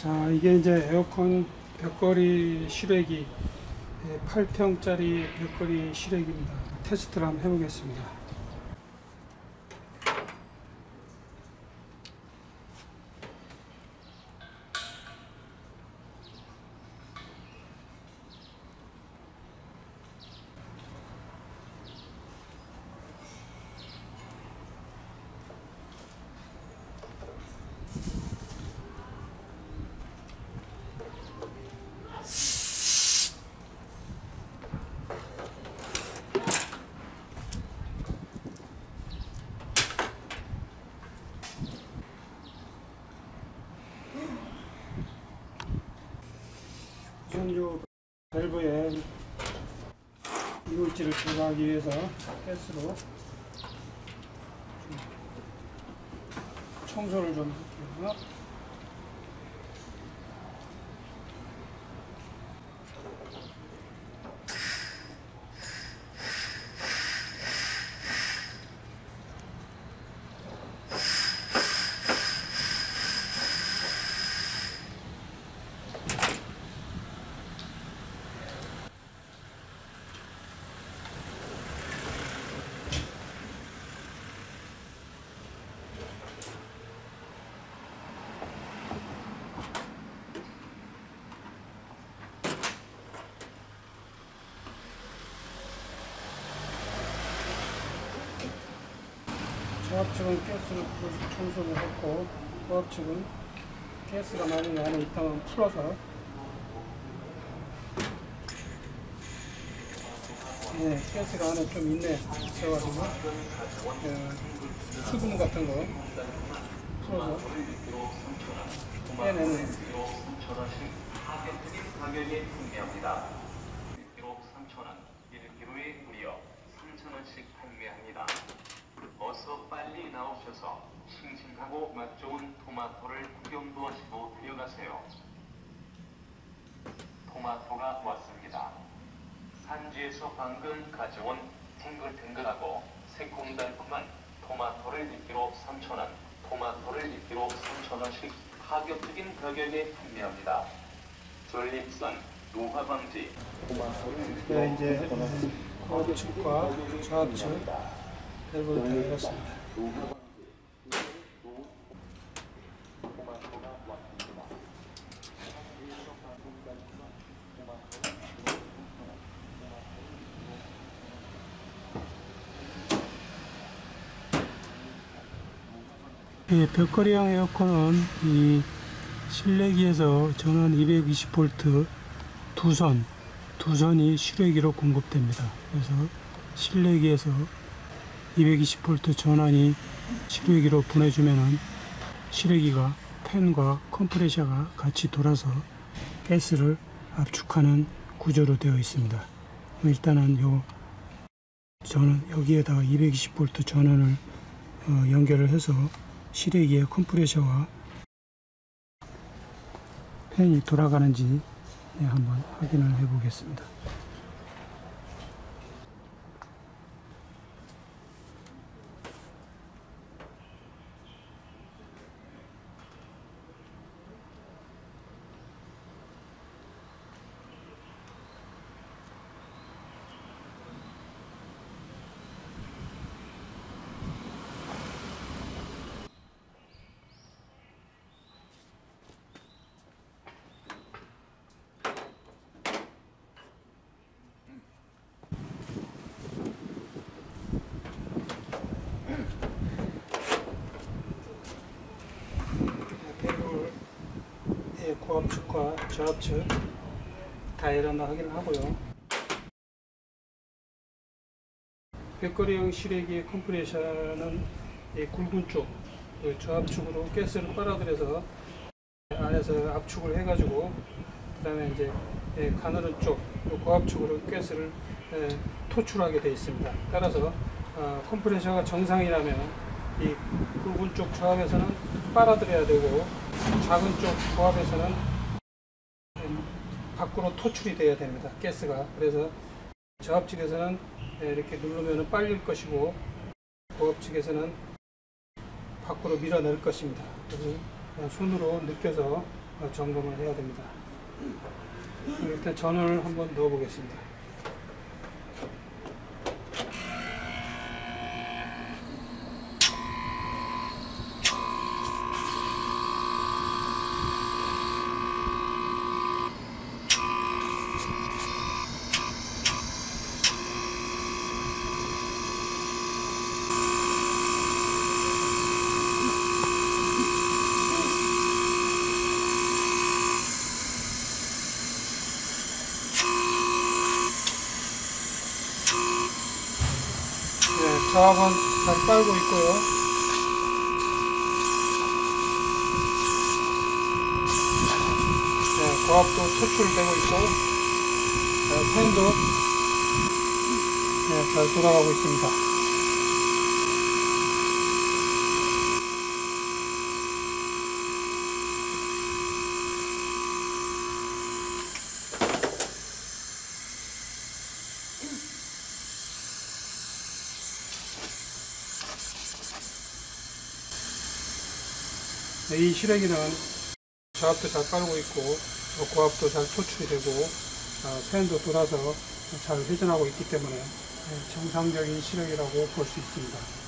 자 이게 이제 에어컨 벽걸이 실외기 8평짜리 벽걸이 실외기입니다. 테스트를 한번 해보겠습니다 우선 요 밸브에 이물질을 제거하기 위해서 가스로 좀 청소를 좀 할게요. 저압측은 가스로 풀어서 청소를 했고 고압 측은 가스가 많이 안에 있다면 풀어서 네, 가스가 안에 좀 있네 있어가지고 어, 수분 같은 거 풀어서 빼내는 가격이 판매합니다. 1kg 3,000원, 1kg에 무려 3,000원씩 판매합니다. 어서 빨리 나오셔서 싱싱하고 맛 좋은 토마토를 구경도 하시고 데려가세요. 토마토가 왔습니다. 산지에서 방금 가져온 탱글탱글하고 새콤달콤한 토마토를 1kg 3,000원, 토마토를 1kg 3,000원씩 파격적인 가격에 판매합니다. 전립선, 노화 방지, 네, 이제 고압측과 저압측 예, 벽걸이형 에어컨은 이 실내기에서 전원 220V 두 선, 두 선이 실외기로 공급됩니다. 그래서 실내기에서 220V 전원이 실외기로 보내주면은 실외기가 팬과 컴프레셔가 같이 돌아서 가스를 압축하는 구조로 되어 있습니다. 일단은 요 전원 여기에다가 220V 전원을 어, 연결을 해서 실외기의 컴프레셔와 팬이 돌아가는지 네, 한번 확인을 해 보겠습니다. 밸브의 예, 고압측과 저압측 다 열었나 확인을 하고요. 벽걸이형 실외기의 컴프레셔는 이 굵은 쪽, 그 저압축으로 가스를 빨아들여서 안에서 압축을 해가지고 그 다음에 이제 예, 가늘은 쪽, 요 고압축으로 가스를 예, 토출하게 되어 있습니다. 따라서 어, 컴프레셔가 정상이라면 이 굵은 쪽 저압에서는 빨아들여야 되고 작은 쪽 고압에서는 음, 밖으로 토출이 돼야 됩니다. 가스가 그래서 저압 측에서는 이렇게 누르면 빨릴 것이고 고압 측에서는 밖으로 밀어낼 것입니다. 그래서 어, 손으로 느껴서 어, 점검을 해야 됩니다. 일단 전원을 한번 넣어 보겠습니다. 네, 저압은 잘 빨고 있고요. 네, 고압도 초출되고 있고, 네, 팬도 네, 잘 돌아가고 있습니다. 네, 이 실외기는 저압도 잘 빨고 있고 어, 고압도 잘 초출이 되고 어, 팬도 돌아서 잘 회전하고 있기 때문에 네, 정상적인 실외기라고 볼 수 있습니다.